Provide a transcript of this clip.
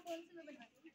कौन से मैं बनाती हूँ